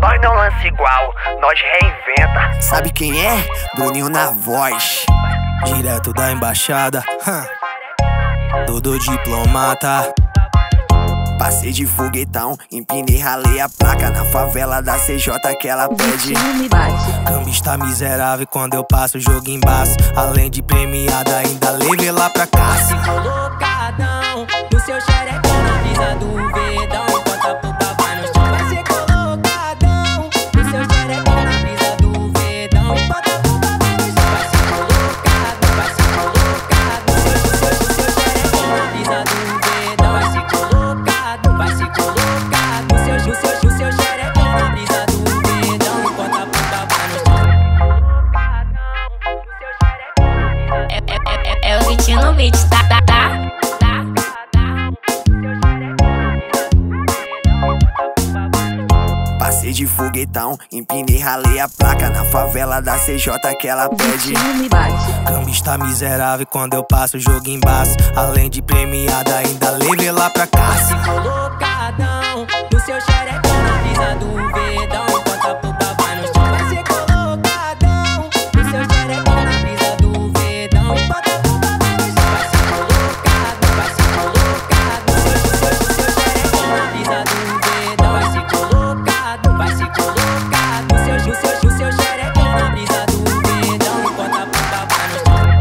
Nós não lança igual, nós reinventa. Sabe quem é? Bruninho na voz. Direto da embaixada. Todo diplomata. Passei de foguetão, empinei, ralei a placa na favela da CJ que ela pede. bate. Cambista miserável quando eu passo o jogo embaixo. Além de premiada, ainda levei lá pra casa. É o beat, tá, tá, tá, Passei de foguetão, empinei, ralei a placa na favela da CJ que ela pede. bate. Cambista miserável quando eu passo o jogo embaixo. Além de premiada, ainda levei lá pra casa.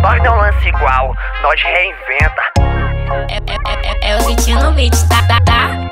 Nós não lança igual, nós reinventa. é, é, é, é o Vitinho no beat, tá, tá, tá.